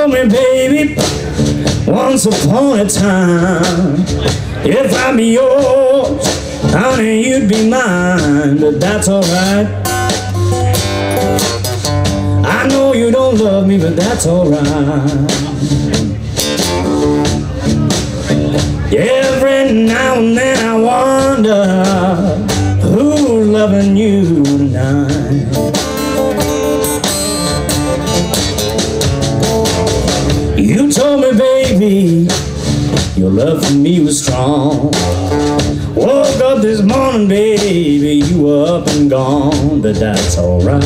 told me, baby, once upon a time, if I be yours, honey, you'd be mine, but that's alright. I know you don't love me, but that's alright. Every now and then I wonder who's loving you your love for me was strong. Woke up this morning, baby, you were up and gone, but that's alright.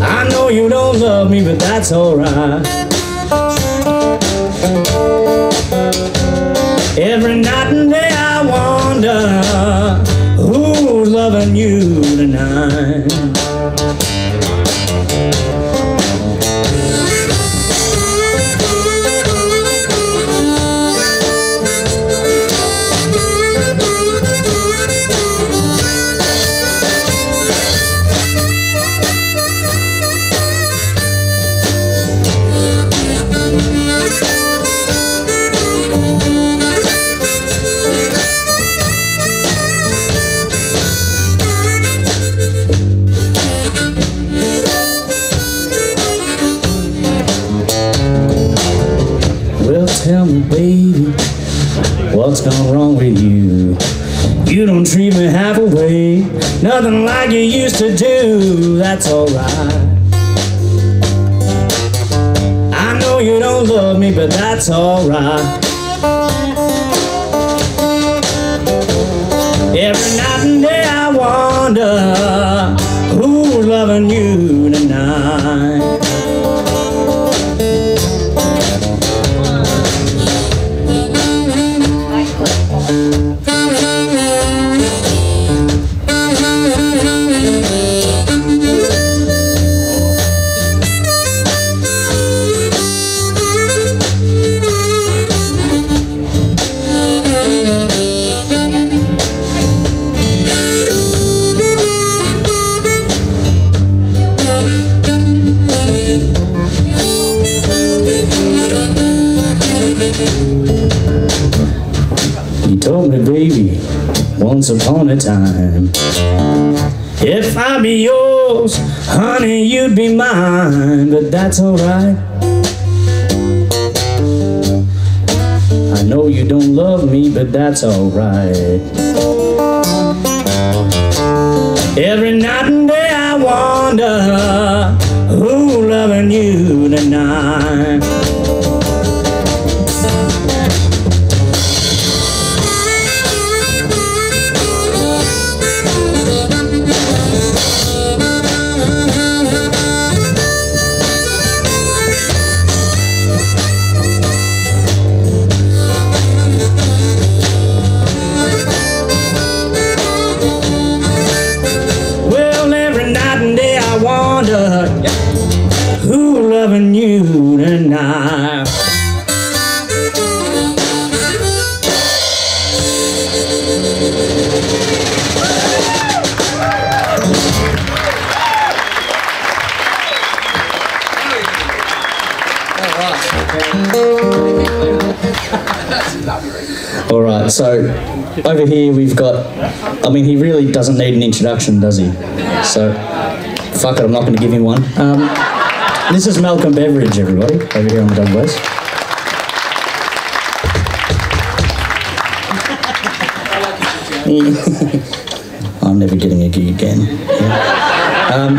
I know you don't love me, but that's alright. Every night and day I wonder who's loving you tonight. Nothing like you used to do. That's alright. I know you don't love me, but that's alright. Alright. Over here we've got. I mean, he really doesn't need an introduction, does he? So, fuck it, I'm not going to give him one. Um, this is Malcolm Beveridge, everybody, over here on the bass. I'm never getting a gig again. Um,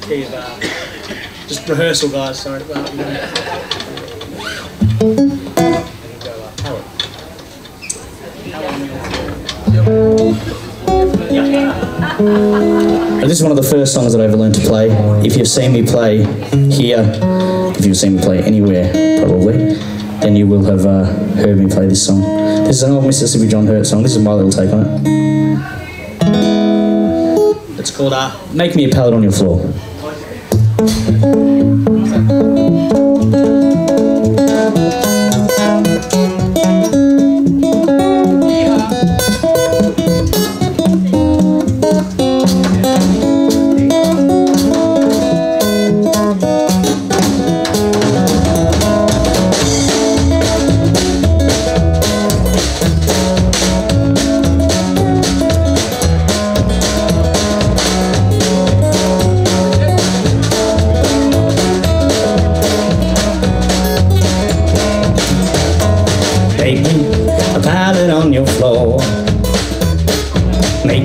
key uh, just rehearsal, guys. Sorry about This is one of the first songs that I ever learned to play. If you've seen me play here, if you've seen me play anywhere, probably, then you will have uh, heard me play this song. This is an old Mississippi John Hurt song. This is my little take on it. It's called uh, Make Me a Pallet on Your Floor.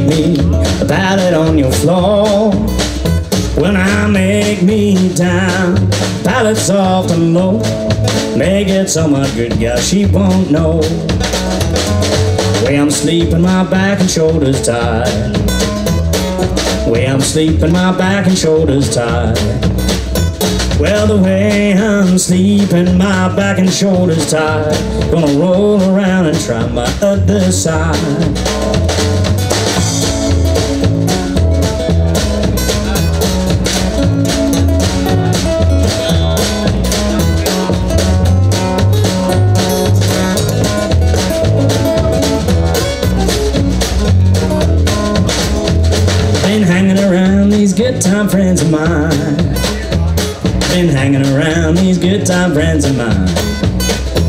Me a ballad on your floor. When I make me down, ballad soft and low. Make it so my good girl she won't know. Way I'm sleeping, my back and shoulders tired. Way I'm sleeping, my back and shoulders tired. Well, the way I'm sleeping, my back and shoulders tired. Gonna roll around and try my other side. Good time friends of mine. Been hanging around these good time friends of mine.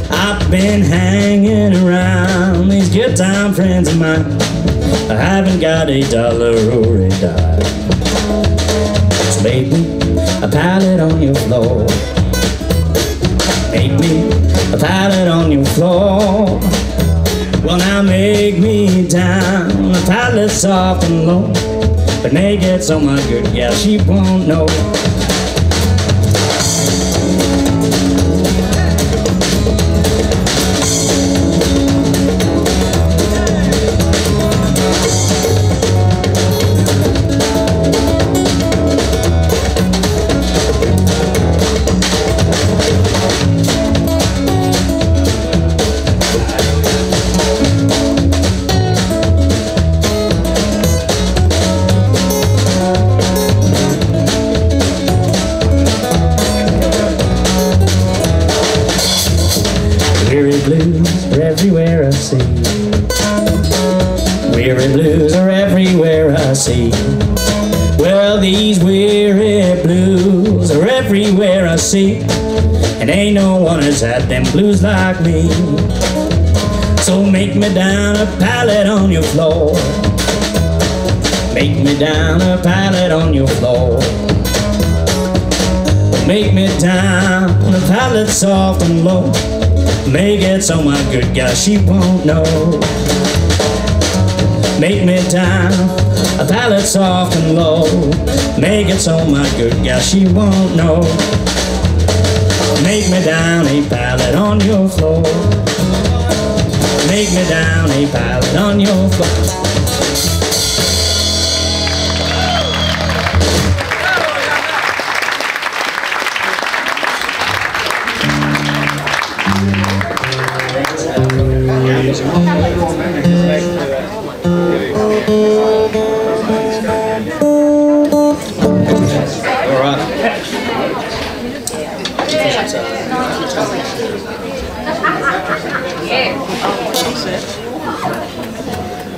I've been hanging around these good time friends of mine. I haven't got a dollar or a dime. So make me a pallet on your floor. Make me a pallet on your floor. Well, now make me down a pallet soft and low. But naked, so my good gal, she won't know. Everywhere I see. And ain't no one has had them blues like me. So make me down a pallet on your floor. Make me down a pallet on your floor. Make me down a pallet soft and low. Make it so my good girl she won't know. Make me down a pallet soft and low. Make it so my good girl she won't know. Make me down a pallet on your floor. Make me down a pallet on your floor.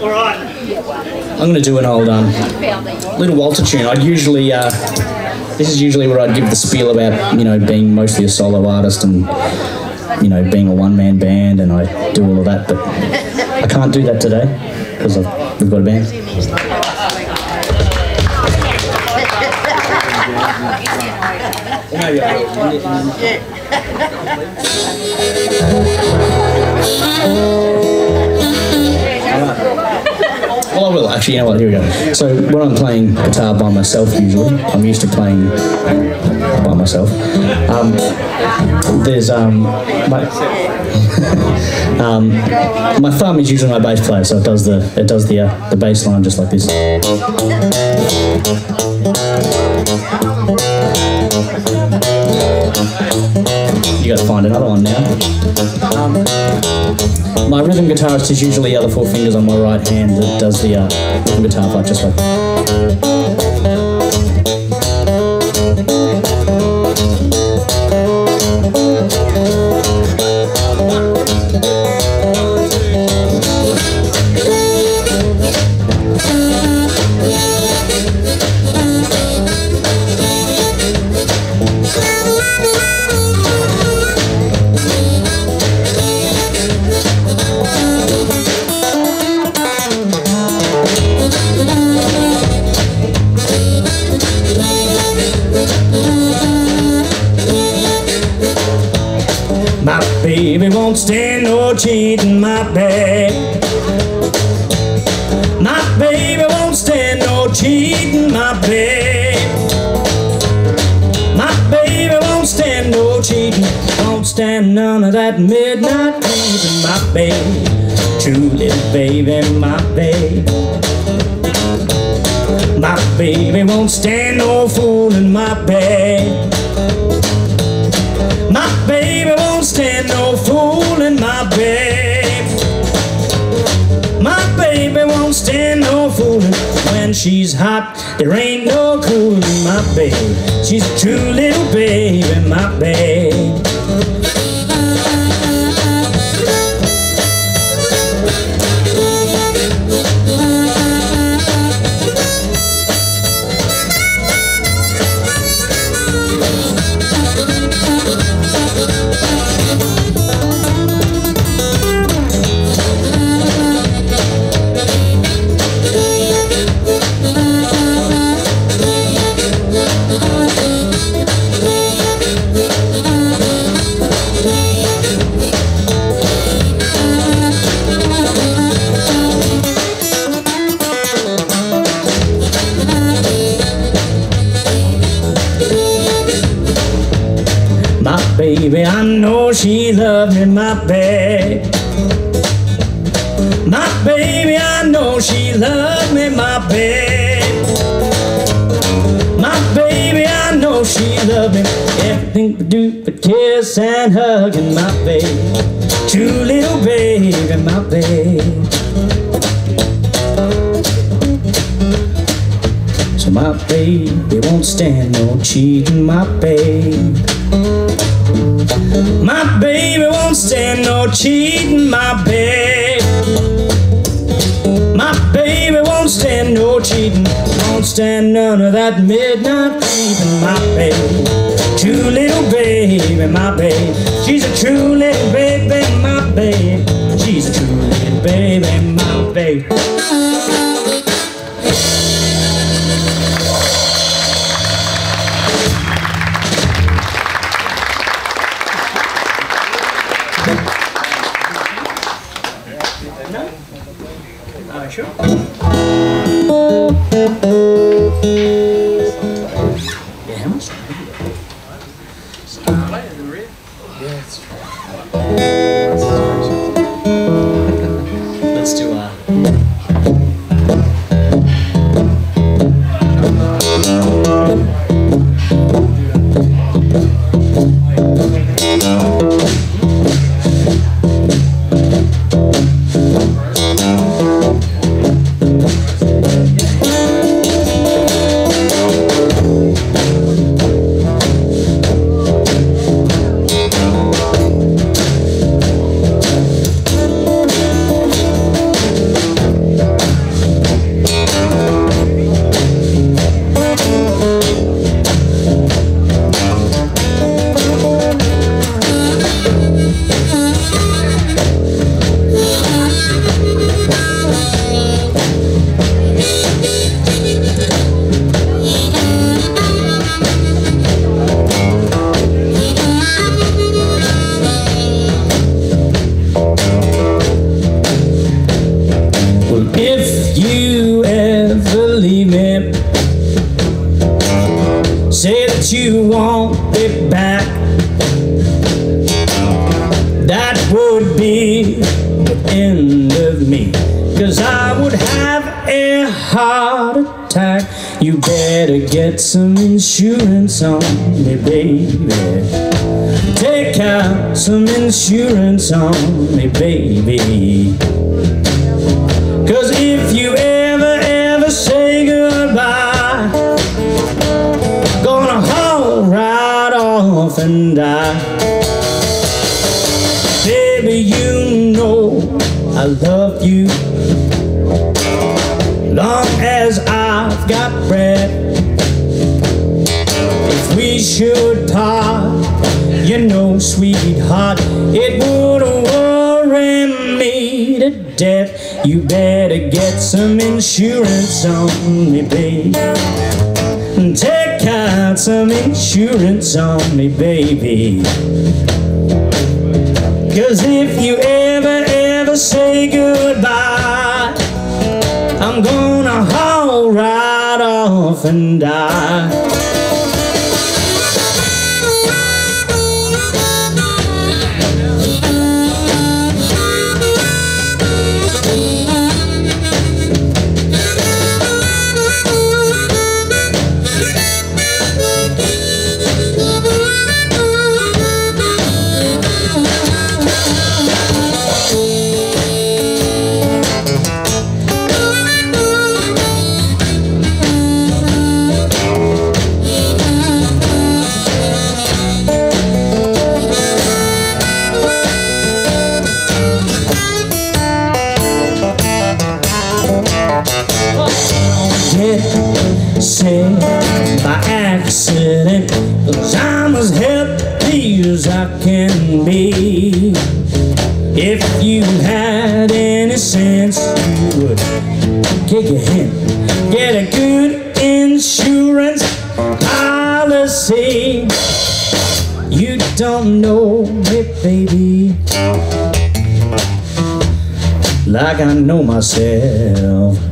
I'm going to do an old um, little Walter tune. I'd usually, uh, this is usually where I'd give the spiel about, you know, being mostly a solo artist and, you know, being a one man band and I do all of that, but I can't do that today because we've got a band. Well, I will actually. You know what? Here we go. So when I'm playing guitar by myself, usually I'm used to playing by myself. Um, there's um, my um, my thumb is usually my bass player, so it does the it does the uh, the bass line just like this. You got to find another one now. Um, my rhythm guitarist is usually the other four fingers on my right hand that does the uh, rhythm guitar part just like. Baby, my babe. My baby won't stand no fooling, my babe. My baby won't stand no fooling, my babe. My baby won't stand no fooling when she's hot. There ain't no cooling, my babe. She's a true My baby, I know she loved me, my babe. My baby, I know she loved me. Everything but do but kiss and hug and my babe. True little baby, my babe. So my baby won't stand no cheating, my babe. My baby won't stand no cheating, my babe. My baby won't stand no cheating, won't stand none of that midnight creeping, my babe. True little baby, my babe. She's a true little baby, my babe. She's a true little baby, my babe. Insurance on me, baby. Take out some insurance on me, baby. You better get some insurance on me, babe. Take out some insurance on me, baby. Cause if you ever, ever say goodbye, I'm gonna haul right off and die. Said by accident Cause I'm as healthy as I can be. If you had any sense You would take a hint Get a good insurance policy. You don't know me, baby. Like I know myself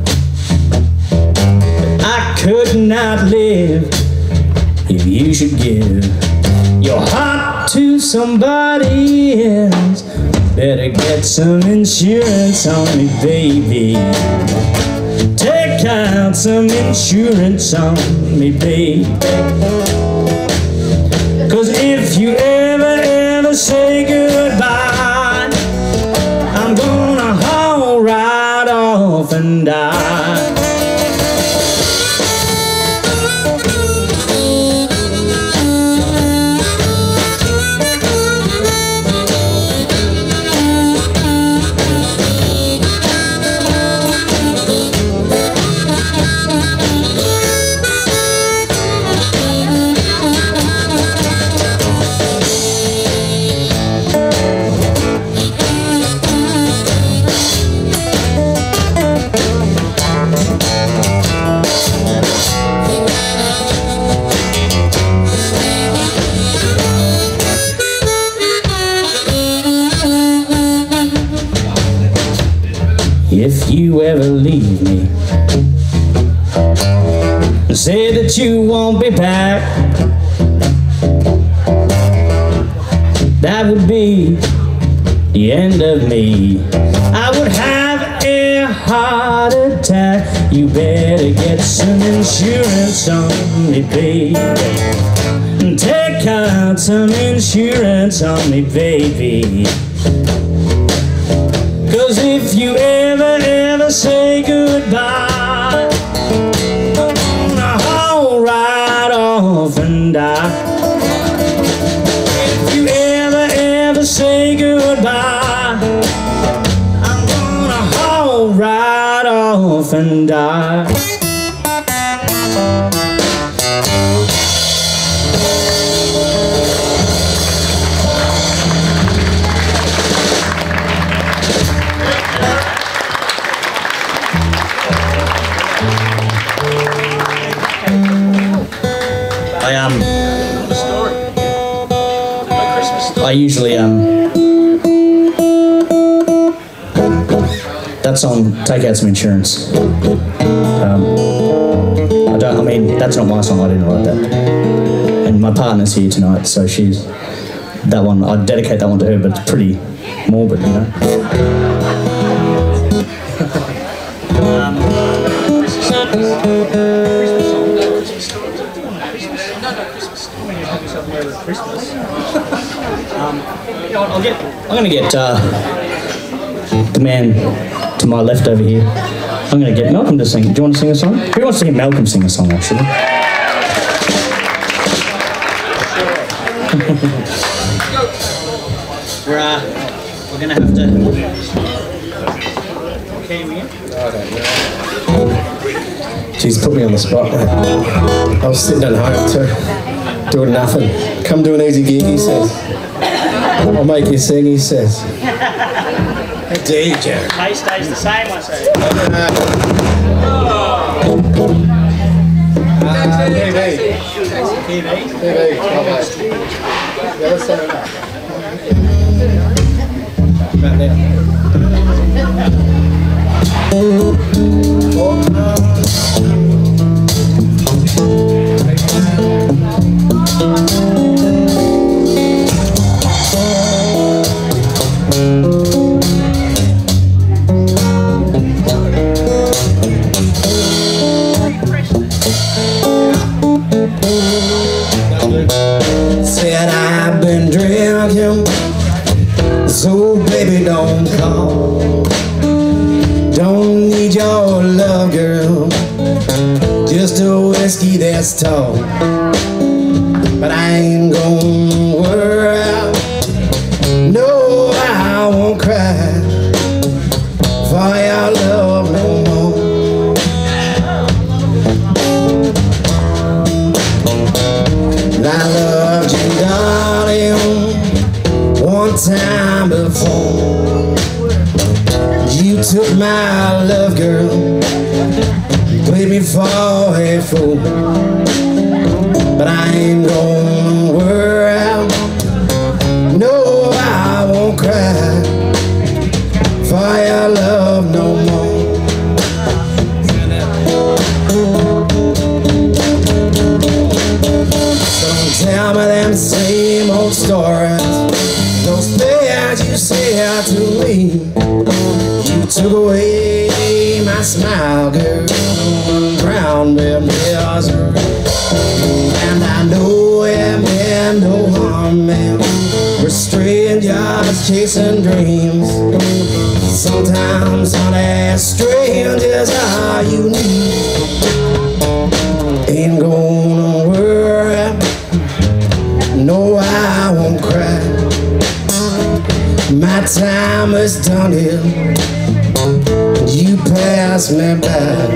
could not live if you should give your heart to somebody else. Better get some insurance on me, baby. Take out some insurance on me, baby. Cause if you ever, ever say goodbye, I'm gonna haul right off and die. You take out some insurance. Um, I don't I mean that's not my song, I didn't write that. And my partner's here tonight, so she's that one I dedicate that one to her, but it's pretty morbid, you know. um, Christmas. Um, I'll get, I'm going to get uh, the man to my left over here. I'm going to get Malcolm to sing. Do you want to sing a song? Who wants to hear Malcolm sing a song, actually? we're, uh, we're going to have to... Okay, me Jeez, put me on the spot. I was sitting at home too doing nothing. Come do an easy gig, he says. I'll make you sing, he says. DJ. Pay stays the same, I say. Uh, TV. TV? TV, oh, The other side. About there. chasing dreams. Sometimes honest strangers are you need. Ain't gonna worry, no, I won't cry. My time is done here. You pass me by.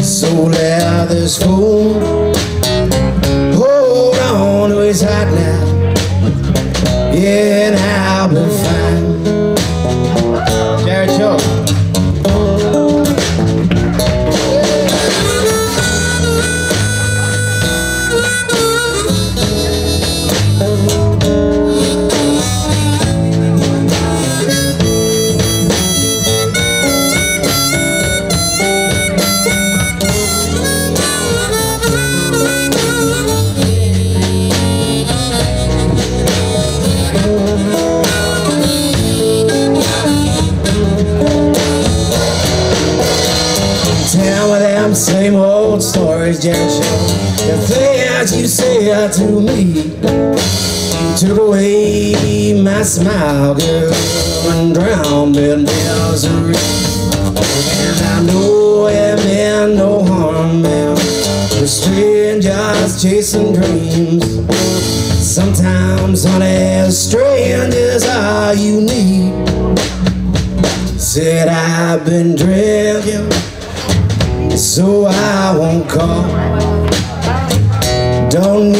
So let this fool hold on to his heart now.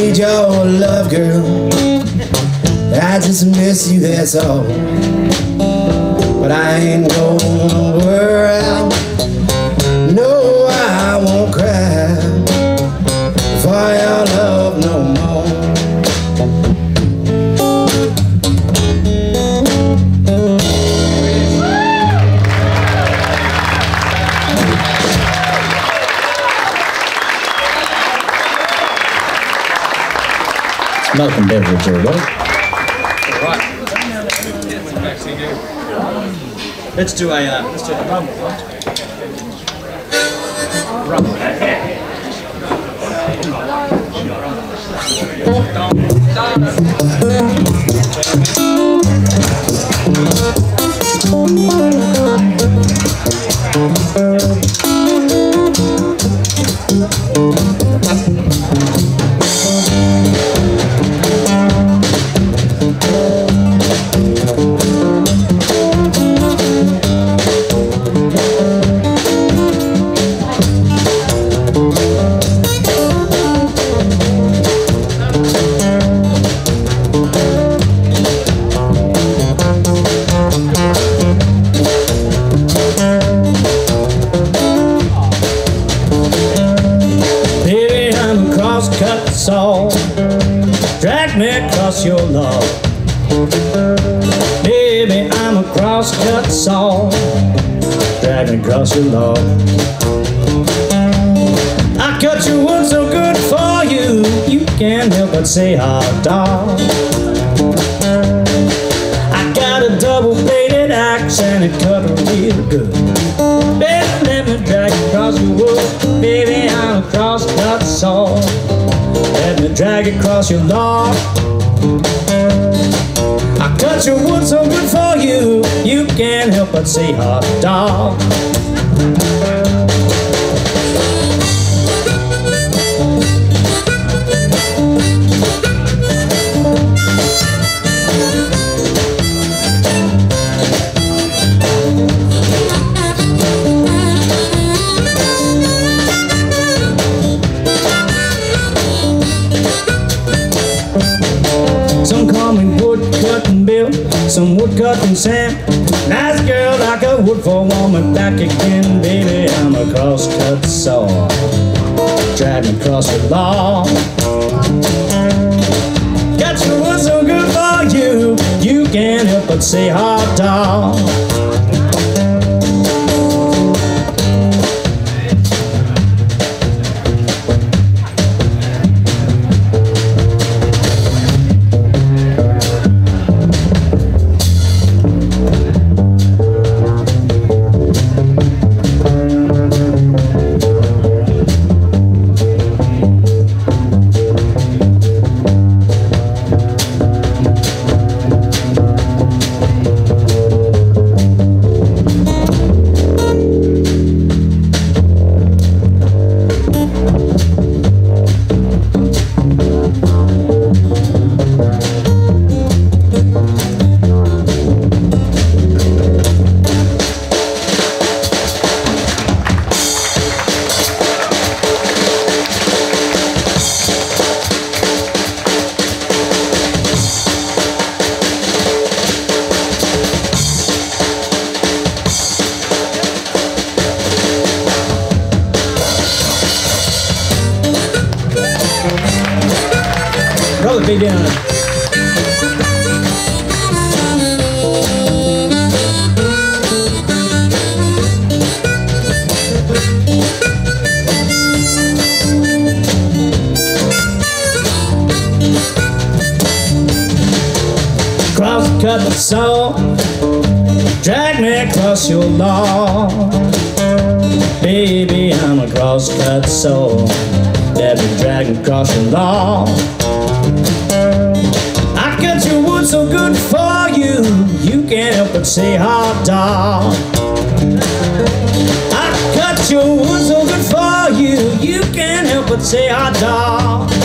need your love, girl. I just miss you, that's all. But I ain't going nowhere else. Beveridge, Let's do a uh, let's do a rumble, right? Rumble. drag across your lawn. I cut your wood so good for you, you can't help but say hot dog. Some woodcut and sand. Nice girl like a wood for woman, back again, baby. I'm a crosscut saw, driving across the lawn. Got your wood so good for you, you can't help but say hot dog. Cross cut the saw, drag me across your lawn. Baby, I'm a cross cut saw that be dragging across your lawn. I cut your wood so good for you, you can't help but say hot dog. I cut your wood so good for you, you can't help but say hot dog.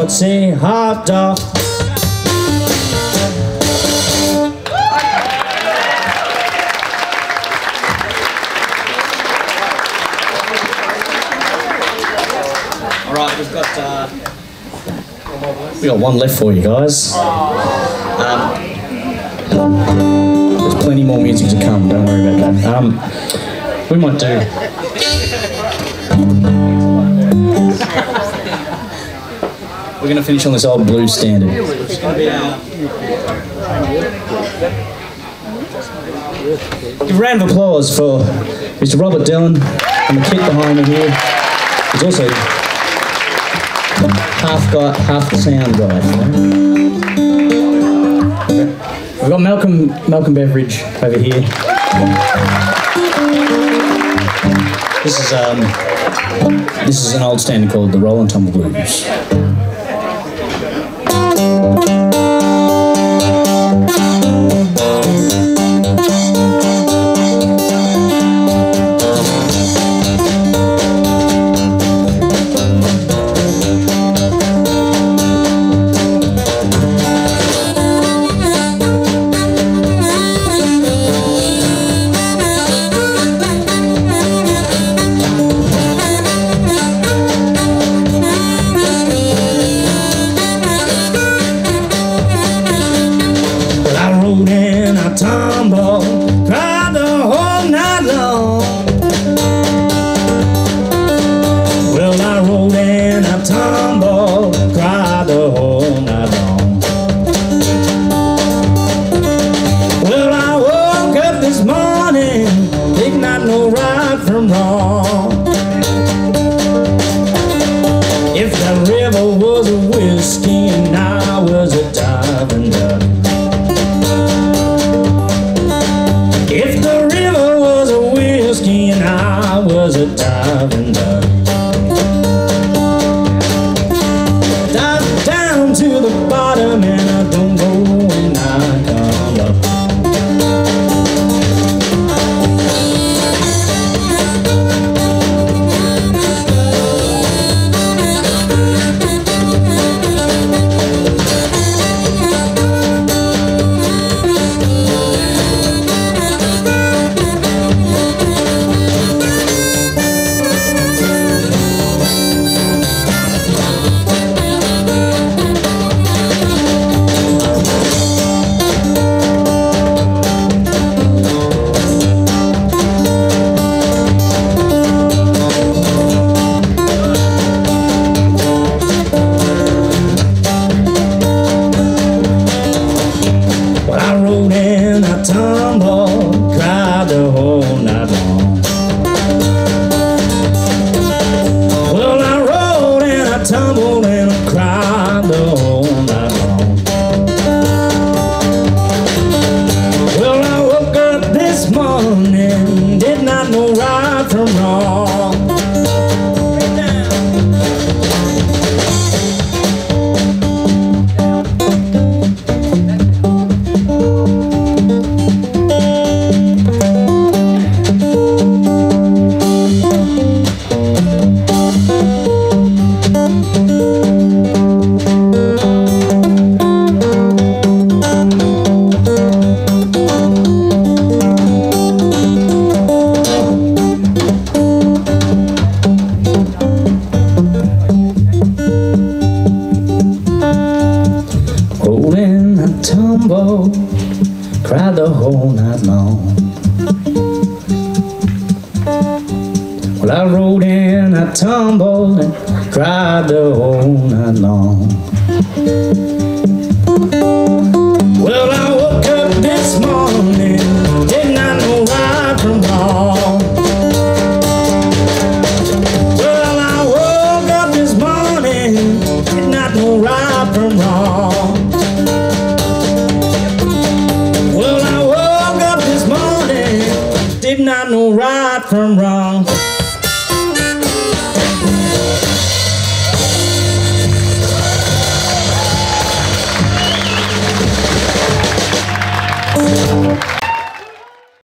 Can't say hot dog. All right, we've got uh, we got one left for you guys. Um, there's plenty more music to come. Don't worry about that. Um, we might do. We're going to finish on this old blues standard. Give a round of applause for Mr. Robert Dillon and the kid behind me here. He's also half guy, half the sound guy. We've got Malcolm Malcolm Beveridge over here. This is um this is an old standard called the Roll and Tumble Blues.